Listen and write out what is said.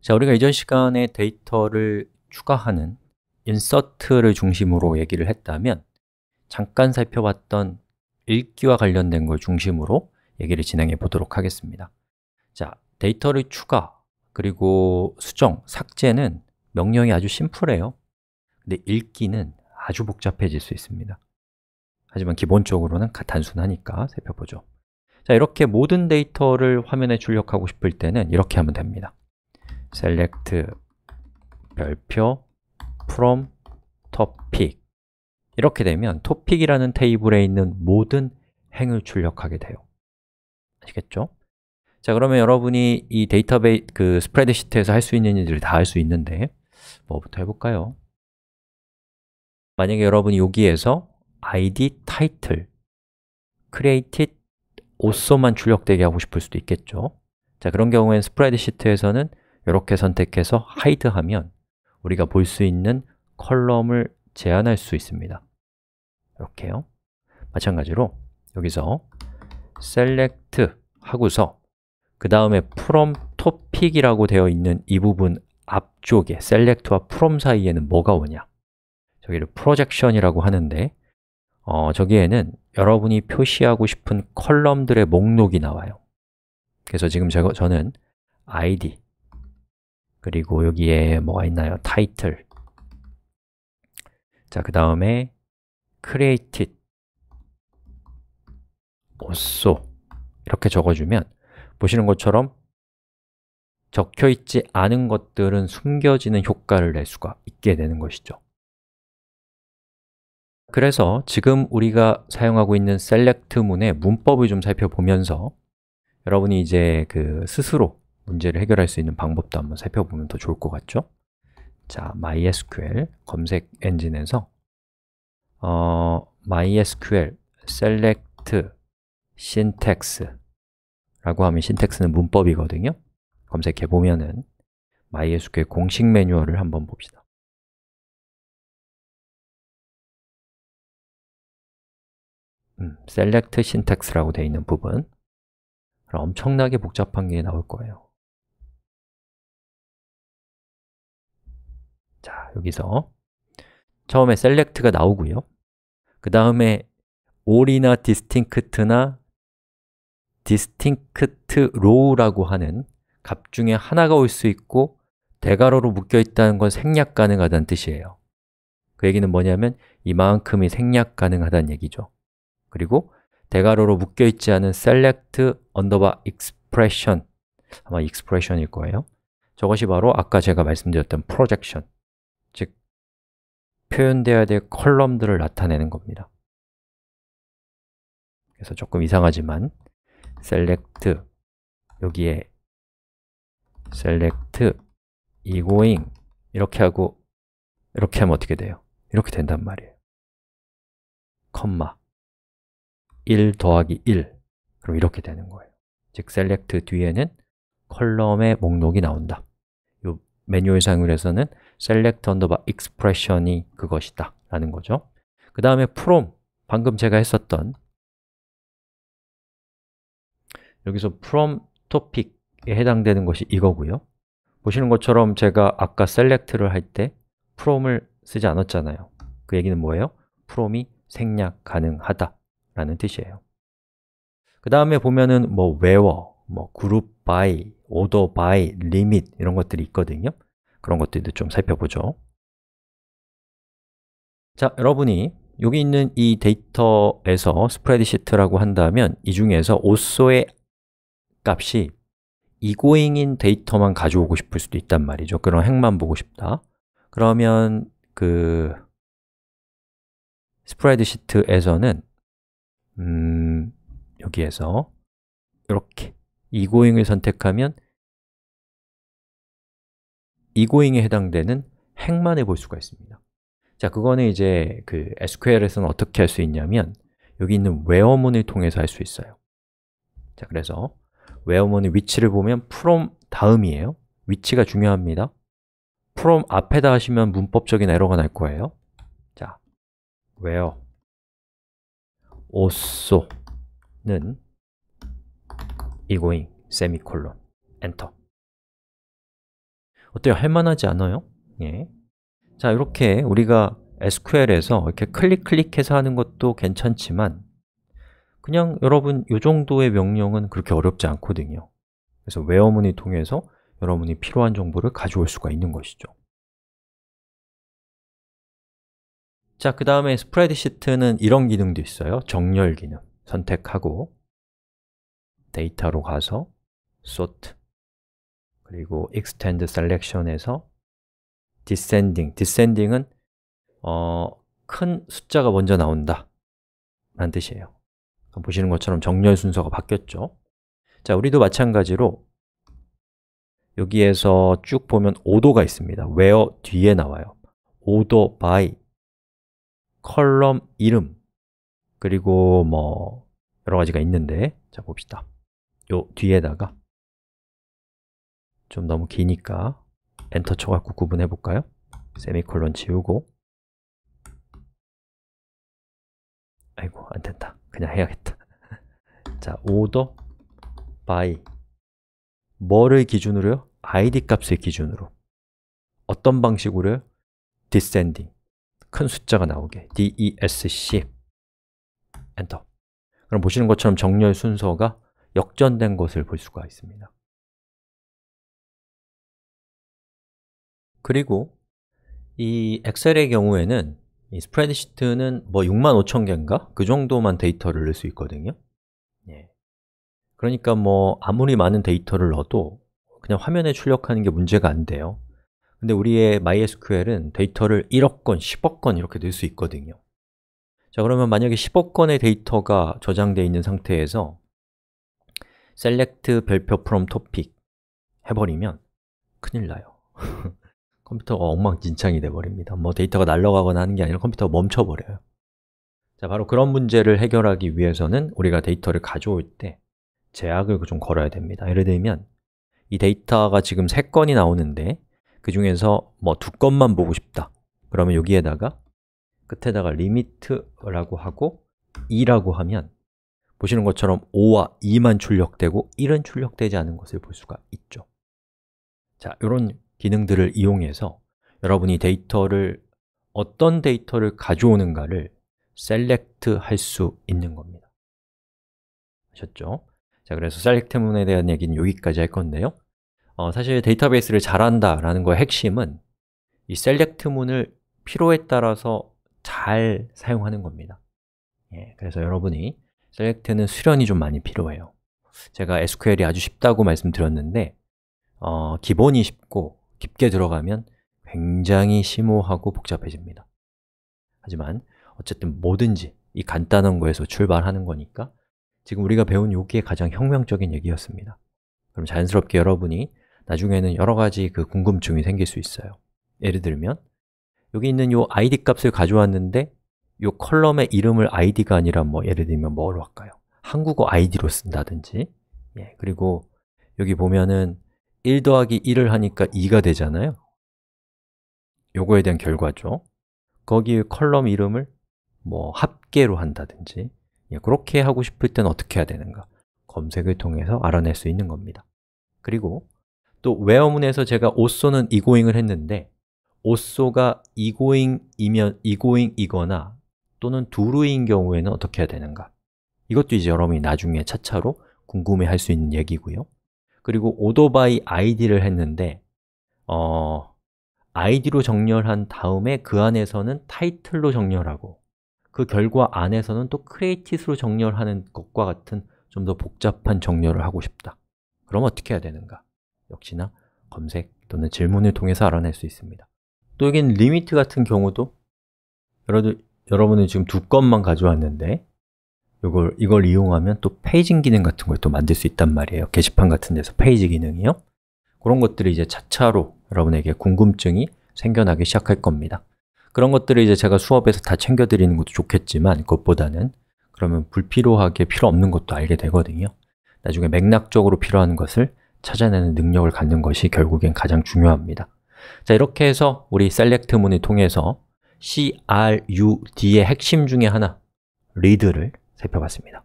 자, 우리가 이전 시간에 데이터를 추가하는 인서트를 중심으로 얘기를 했다면 잠깐 살펴봤던 읽기와 관련된 걸 중심으로 얘기를 진행해 보도록 하겠습니다. 자, 데이터를 추가, 그리고 수정, 삭제는 명령이 아주 심플해요. 근데 읽기는 아주 복잡해질 수 있습니다. 하지만 기본적으로는 단순하니까 살펴보죠. 자, 이렇게 모든 데이터를 화면에 출력하고 싶을 때는 이렇게 하면 됩니다 select 별표 from topic 이렇게 되면 topic이라는 테이블에 있는 모든 행을 출력하게 돼요 아시겠죠? 자, 그러면 여러분이 이 데이터베이 그 스프레드시트에서 할 수 있는 일들을 다 할 수 있는데 뭐부터 해 볼까요? 만약에 여러분이 여기에서 id title created also만 출력되게 하고 싶을 수도 있겠죠 자, 그런 경우엔 스프레드시트에서는 이렇게 선택해서 hide 하면 우리가 볼 수 있는 컬럼을 제한할 수 있습니다. 이렇게요. 마찬가지로 여기서 select 하고서 그 다음에 from topic이라고 되어 있는 이 부분 앞쪽에 select와 from 사이에는 뭐가 오냐? 저기를 projection이라고 하는데 어, 저기에는 여러분이 표시하고 싶은 컬럼들의 목록이 나와요. 그래서 지금 제가, 저는 id 그리고 여기에 뭐가 있나요? title 자, 그 다음에 created. also. 이렇게 적어주면 보시는 것처럼 적혀 있지 않은 것들은 숨겨지는 효과를 낼 수가 있게 되는 것이죠. 그래서 지금 우리가 사용하고 있는 select 문의 문법을 좀 살펴보면서 여러분이 이제 그 스스로 문제를 해결할 수 있는 방법도 한번 살펴보면 더 좋을 것 같죠? 자, MySQL 검색 엔진에서 어, MySQL select syntax 라고 하면 신텍스는 문법이거든요. 검색해 보면은 MySQL 공식 매뉴얼을 한번 봅시다. 음, select syntax라고 되어 있는 부분. 엄청나게 복잡한 게 나올 거예요 자, 여기서. 처음에 select가 나오고요. 그 다음에 all이나 distinct나 distinct row라고 하는 값 중에 하나가 올 수 있고 대괄호로 묶여 있다는 건 생략 가능하다는 뜻이에요. 그 얘기는 뭐냐면 이만큼이 생략 가능하다는 얘기죠. 그리고 대괄호로 묶여 있지 않은 select underbar expression. 아마 expression일 거예요. 저것이 바로 아까 제가 말씀드렸던 projection. 즉 표현되어야 될 컬럼들을 나타내는 겁니다. 그래서 조금 이상하지만 select 여기에 select egoing 이렇게 하고 이렇게 하면 어떻게 돼요? 이렇게 된단 말이에요. 콤마 1 더하기 1 그럼 이렇게 되는 거예요. 즉 select 뒤에는 column의 목록이 나온다. 이 매뉴얼상으로서는 select underbar expression이 그것이다 라는 거죠. 그 다음에 from 방금 제가 했었던 여기서 from topic에 해당되는 것이 이거고요. 보시는 것처럼 제가 아까 select를 할 때 from을 쓰지 않았잖아요. 그 얘기는 뭐예요? from이 생략 가능하다 라는 뜻이에요. 그 다음에 보면은 뭐 where, 뭐 group by, order by, limit 이런 것들이 있거든요 그런 것들도 좀 살펴보죠. 자, 여러분이 여기 있는 이 데이터에서 스프레드시트라고 한다면 이 중에서 오소의 값이 이고잉인 데이터만 가져오고 싶을 수도 있단 말이죠. 그런 행만 보고 싶다. 그러면 그 스프레드시트에서는 음, 여기에서 이렇게 이고잉을 선택하면 이고잉에 해당되는 행만 해볼 수가 있습니다. 자, 그거는 이제 그 SQL에서는 어떻게 할 수 있냐면 여기 있는 where문을 통해서 할 수 있어요. 자, 그래서 where문의 위치를 보면 from 다음이에요. 위치가 중요합니다. from 앞에다 하시면 문법적인 에러가 날 거예요. 자, where also는 egoing, 세미콜론, 엔터 어때요? 할만하지 않아요? 예. 자, 이렇게 우리가 SQL에서 이렇게 클릭 클릭해서 하는 것도 괜찮지만 그냥 여러분 이 정도의 명령은 그렇게 어렵지 않거든요 그래서 웨어문이 통해서 여러분이 필요한 정보를 가져올 수가 있는 것이죠 자, 그 다음에 스프레드시트는 이런 기능도 있어요 정렬 기능 선택하고 데이터로 가서 sort 그리고 extend selection에서 descending, descending은 어, 큰 숫자가 먼저 나온다. 라는 뜻이에요. 보시는 것처럼 정렬 순서가 바뀌었죠. 자, 우리도 마찬가지로 여기에서 쭉 보면 오도가 있습니다. where 뒤에 나와요. order by 컬럼 이름. 그리고 뭐 여러 가지가 있는데 자 봅시다. 요 뒤에다가 좀 너무 기니까 엔터 쳐갖고 구분해 볼까요? 세미콜론 지우고. 아이고 안된다. 그냥 해야겠다. 자, order by 뭐를 기준으로요? id 값을 기준으로. 어떤 방식으로요? descending 큰 숫자가 나오게. Desc 엔터. 그럼 보시는 것처럼 정렬 순서가 역전된 것을 볼 수가 있습니다 그리고 이 엑셀의 경우에는 이 스프레드시트는 뭐 65,000개인가? 그 정도만 데이터를 넣을 수 있거든요 예. 그러니까 뭐 아무리 많은 데이터를 넣어도 그냥 화면에 출력하는 게 문제가 안 돼요 근데 우리의 MySQL은 데이터를 1억 건, 10억 건 이렇게 넣을 수 있거든요 자 그러면 만약에 10억 건의 데이터가 저장되어 있는 상태에서 select 별표 from topic 해버리면 큰일 나요 컴퓨터가 엉망진창이 돼버립니다. 뭐 데이터가 날아가거나 하는 게 아니라 컴퓨터가 멈춰버려요. 자, 바로 그런 문제를 해결하기 위해서는 우리가 데이터를 가져올 때 제약을 좀 걸어야 됩니다. 예를 들면 이 데이터가 지금 3건이 나오는데 그 중에서 뭐 두 건만 보고 싶다. 그러면 여기에다가 끝에다가 limit라고 하고 2라고 하면 보시는 것처럼 5와 2만 출력되고 1은 출력되지 않은 것을 볼 수가 있죠. 자, 이런 기능들을 이용해서 여러분이 데이터를 어떤 데이터를 가져오는가를 select 할 수 있는 겁니다. 아셨죠? 자, 그래서 select 문에 대한 얘기는 여기까지 할 건데요. 어, 사실 데이터베이스를 잘한다 라는 거의 핵심은 이 셀렉트 문을 필요에 따라서 잘 사용하는 겁니다. 예, 그래서 여러분이 셀렉트는 수련이 좀 많이 필요해요. 제가 SQL이 아주 쉽다고 말씀드렸는데 어, 기본이 쉽고 깊게 들어가면 굉장히 심오하고 복잡해집니다. 하지만 어쨌든 뭐든지 이 간단한 거에서 출발하는 거니까 지금 우리가 배운 여기에 가장 혁명적인 얘기였습니다. 그럼 자연스럽게 여러분이 나중에는 여러 가지 그 궁금증이 생길 수 있어요. 예를 들면 여기 있는 이 id 값을 가져왔는데 이 column의 이름을 id가 아니라 뭐 예를 들면 뭐로 할까요? 한국어 id로 쓴다든지 예, 그리고 여기 보면은 1 더하기 1을 하니까 2가 되잖아요. 요거에 대한 결과죠. 거기 column 이름을 뭐 합계로 한다든지 예, 그렇게 하고 싶을 때는 어떻게 해야 되는가? 검색을 통해서 알아낼 수 있는 겁니다. 그리고 또 웨어문에서 제가 오쏘는 이고잉을 했는데 오쏘가 이고잉이면 이고잉이거나 또는 두루인 경우에는 어떻게 해야 되는가? 이것도 이제 여러분이 나중에 차차로 궁금해 할 수 있는 얘기고요 그리고 오토바이 id를 했는데 어, id로 정렬한 다음에 그 안에서는 title로 정렬하고 그 결과 안에서는 또 create로 정렬하는 것과 같은 좀 더 복잡한 정렬을 하고 싶다 그럼 어떻게 해야 되는가? 역시나 검색 또는 질문을 통해서 알아낼 수 있습니다 또 여기는 limit 같은 경우도 여러분, 여러분은 지금 두 건만 가져왔는데 이걸, 이걸 이용하면 또 paging 기능 같은 걸 또 만들 수 있단 말이에요. 게시판 같은 데서 페이지 기능이요. 그런 것들이 이제 차차로 여러분에게 궁금증이 생겨나기 시작할 겁니다. 그런 것들을 이제 제가 수업에서 다 챙겨드리는 것도 좋겠지만 그것보다는 그러면 불필요하게 필요 없는 것도 알게 되거든요. 나중에 맥락적으로 필요한 것을 찾아내는 능력을 갖는 것이 결국엔 가장 중요합니다. 자, 이렇게 해서 우리 select 문을 통해서 CRUD의 핵심 중에 하나, read를 살펴봤습니다